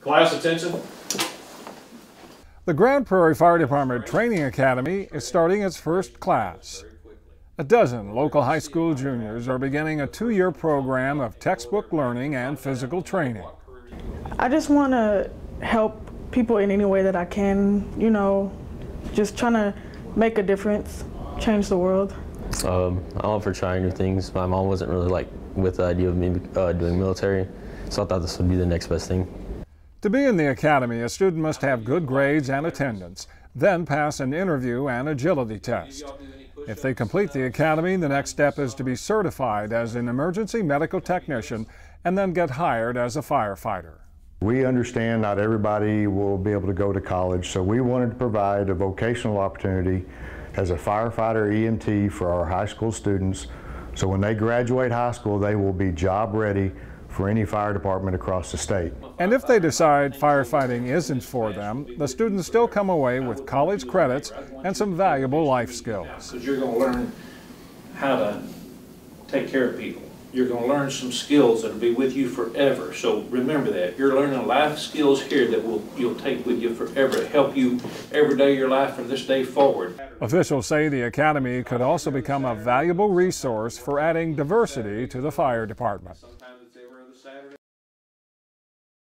Class attention. The Grand Prairie Fire Department Training Academy is starting its first class. A dozen local high school juniors are beginning a two year program of textbook learning and physical training. I just want to help people in any way that I can, you know, just trying to make a difference, change the world. Um, I'm up for trying new things. My mom wasn't really like with the idea of me uh, doing military, so I thought this would be the next best thing. To be in the academy, a student must have good grades and attendance, then pass an interview and agility test. If they complete the academy, the next step is to be certified as an emergency medical technician and then get hired as a firefighter. We understand not everybody will be able to go to college, so we wanted to provide a vocational opportunity as a firefighter EMT for our high school students. So when they graduate high school, they will be job ready for any fire department across the state. And if they decide firefighting isn't for them, the students still come away with college credits and some valuable life skills. Because you're going to learn how to take care of people. You're going to learn some skills that'll be with you forever. So remember that. You're learning life skills here that will you'll take with you forever to help you every day of your life from this day forward. Officials say the academy could also become a valuable resource for adding diversity to the fire department. Saturday.